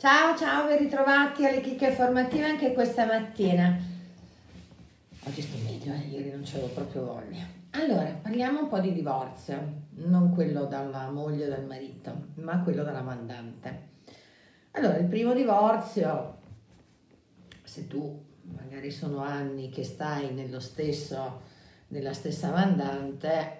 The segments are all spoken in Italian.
Ciao, ciao, ben ritrovati alle chicche formative anche questa mattina. Oggi sto meglio, eh? ieri non c'avevo proprio voglia. Allora, parliamo un po' di divorzio, non quello dalla moglie o dal marito, ma quello dalla mandante. Allora, il primo divorzio, se tu magari sono anni che stai nello stesso, nella stessa mandante,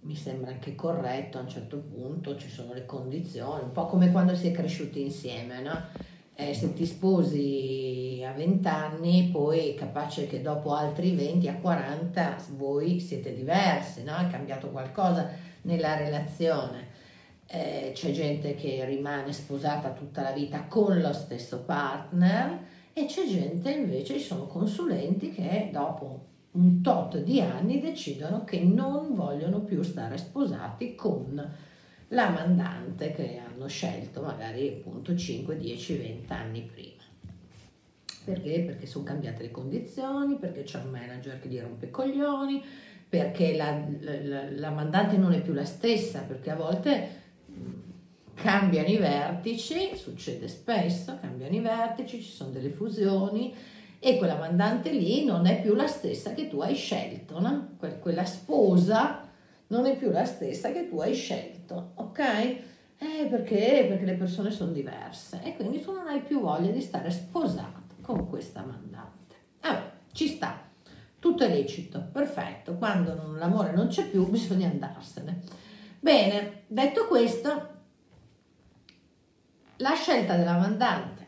mi sembra anche corretto a un certo punto, ci sono le condizioni, un po' come quando si è cresciuti insieme, no? Eh, se ti sposi a 20 anni, poi è capace che dopo altri 20 a 40 voi siete diversi, no? È cambiato qualcosa nella relazione. Eh, c'è gente che rimane sposata tutta la vita con lo stesso partner e c'è gente invece, ci sono consulenti che dopo un tot di anni decidono che non vogliono più stare sposati con la mandante che hanno scelto magari appunto 5, 10, 20 anni prima. Perché? Perché sono cambiate le condizioni, perché c'è un manager che gli rompe i coglioni, perché la, la, la mandante non è più la stessa, perché a volte cambiano i vertici, succede spesso, cambiano i vertici, ci sono delle fusioni e quella mandante lì non è più la stessa che tu hai scelto, no? quella sposa non è più la stessa che tu hai scelto, ok? Eh, perché? Perché le persone sono diverse e quindi tu non hai più voglia di stare sposato con questa mandante. Allora, ci sta, tutto è lecito, perfetto, quando non, l'amore non c'è più bisogna andarsene. Bene, detto questo, la scelta della mandante,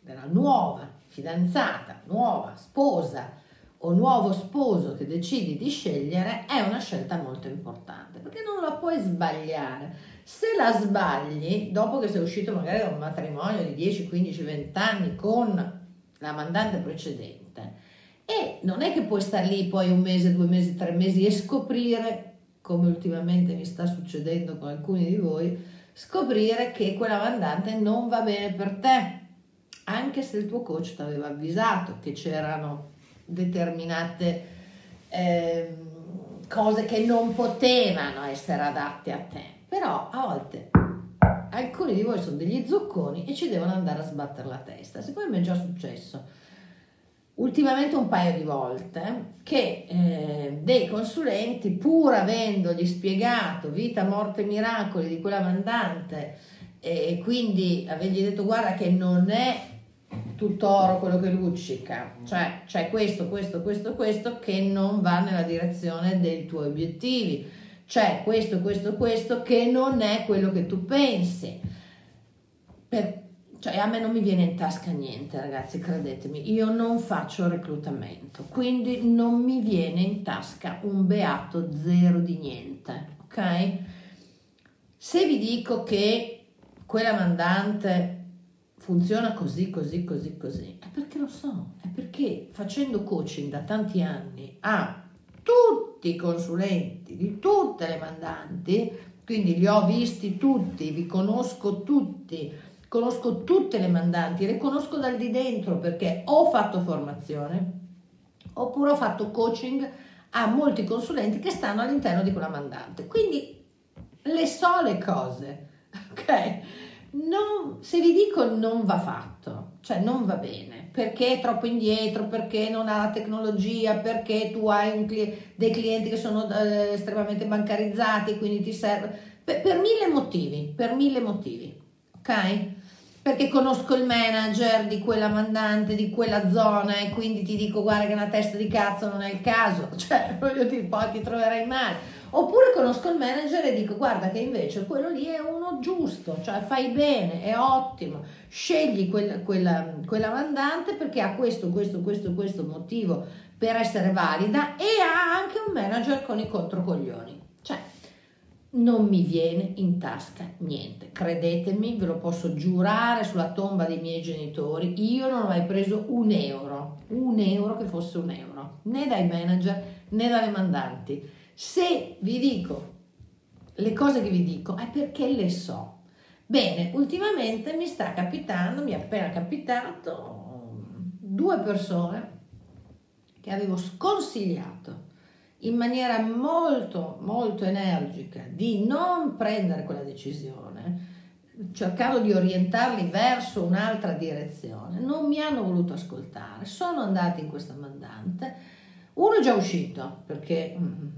della nuova fidanzata, nuova, sposa o nuovo sposo che decidi di scegliere è una scelta molto importante perché non la puoi sbagliare. Se la sbagli, dopo che sei uscito magari da un matrimonio di 10, 15, 20 anni con la mandante precedente, e non è che puoi stare lì poi un mese, due mesi, tre mesi e scoprire, come ultimamente mi sta succedendo con alcuni di voi, scoprire che quella mandante non va bene per te anche se il tuo coach ti aveva avvisato che c'erano determinate eh, cose che non potevano essere adatte a te. Però a volte alcuni di voi sono degli zucconi e ci devono andare a sbattere la testa. Siccome mi è già successo ultimamente un paio di volte che eh, dei consulenti, pur avendogli spiegato vita, morte, miracoli di quella mandante e quindi avergli detto guarda che non è tutt'oro quello che luccica, cioè c'è questo, questo, questo, questo che non va nella direzione dei tuoi obiettivi, c'è questo, questo, questo che non è quello che tu pensi. Per, cioè a me non mi viene in tasca niente, ragazzi, credetemi, io non faccio reclutamento, quindi non mi viene in tasca un beato zero di niente, ok? Se vi dico che quella mandante funziona così, così, così, così. È perché lo so, è perché facendo coaching da tanti anni a tutti i consulenti di tutte le mandanti, quindi li ho visti tutti, vi conosco tutti, conosco tutte le mandanti, le conosco dal di dentro perché ho fatto formazione oppure ho fatto coaching a molti consulenti che stanno all'interno di quella mandante. Quindi le so le cose, ok? Non, se vi dico non va fatto, cioè non va bene, perché è troppo indietro, perché non ha la tecnologia, perché tu hai cli- dei clienti che sono eh, estremamente bancarizzati, quindi ti serve, per, per mille motivi, per mille motivi, ok? Perché conosco il manager di quella mandante, di quella zona e quindi ti dico guarda che una testa di cazzo non è il caso, cioè voglio dire poi ti troverai male Oppure conosco il manager e dico guarda che invece quello lì è uno giusto, cioè fai bene, è ottimo, scegli quella, quella, quella mandante perché ha questo, questo, questo, questo motivo per essere valida e ha anche un manager con i controcoglioni. Cioè, non mi viene in tasca niente. Credetemi, ve lo posso giurare sulla tomba dei miei genitori, io non ho mai preso un euro, un euro che fosse un euro, né dai manager né dalle mandanti. Se vi dico le cose che vi dico è perché le so. Bene, ultimamente mi sta capitando, mi è appena capitato due persone che avevo sconsigliato in maniera molto molto energica di non prendere quella decisione cercando di orientarli verso un'altra direzione. Non mi hanno voluto ascoltare, sono andati in questa mandante. Uno è già uscito perché mm,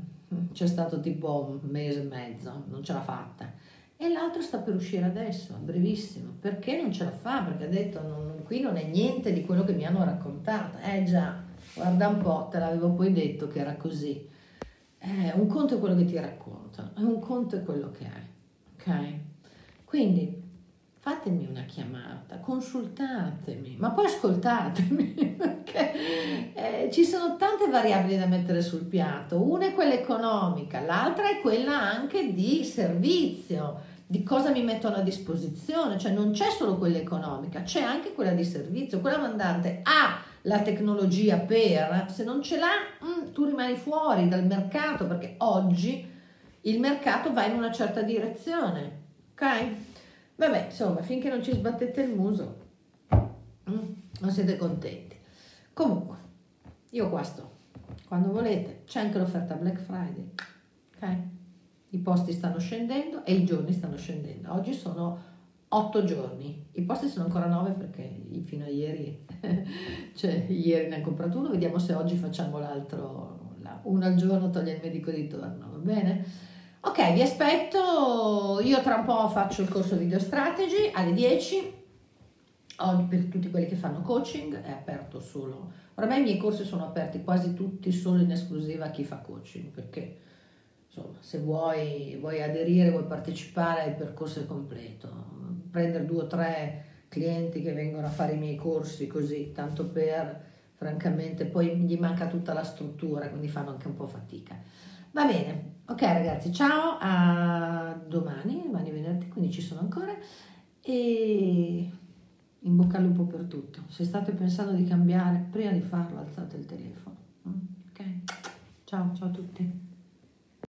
c'è stato tipo un mese e mezzo, non ce l'ha fatta. E l'altro sta per uscire adesso, a brevissimo. Perché non ce la fa? Perché ha detto non, qui non è niente di quello che mi hanno raccontato. Eh già, guarda un po', te l'avevo poi detto che era così. Eh, un conto è quello che ti raccontano, un conto è quello che è. Ok? Quindi fatemi una chiamata, consultatemi, ma poi ascoltatemi, perché eh, ci sono tante variabili da mettere sul piatto. Una è quella economica, l'altra è quella anche di servizio, di cosa mi mettono a disposizione, cioè non c'è solo quella economica, c'è anche quella di servizio. Quella mandante ha la tecnologia per, se non ce l'ha, mm, tu rimani fuori dal mercato, perché oggi il mercato va in una certa direzione, ok? Vabbè, insomma, finché non ci sbattete il muso, mm, non siete contenti. Comunque, io qua sto. Quando volete, c'è anche l'offerta Black Friday. Ok? I posti stanno scendendo e i giorni stanno scendendo. Oggi sono otto giorni. I posti sono ancora nove perché fino a ieri, cioè ieri ne hanno comprato uno. Vediamo se oggi facciamo l'altro, uno al giorno toglie il medico di torno, va bene? Ok, vi aspetto, io tra un po' faccio il corso Video Strategy alle 10, Oggi per tutti quelli che fanno coaching è aperto solo, ormai i miei corsi sono aperti quasi tutti solo in esclusiva a chi fa coaching, perché insomma se vuoi, vuoi aderire, vuoi partecipare il percorso è completo, prendere due o tre clienti che vengono a fare i miei corsi così, tanto per, francamente, poi gli manca tutta la struttura, quindi fanno anche un po' fatica. Va bene, Ok ragazzi, ciao, a domani, domani venerdì, quindi ci sono ancora e in bocca al lupo per tutto. Se state pensando di cambiare, prima di farlo alzate il telefono. Mm? Ok? Ciao, ciao a tutti.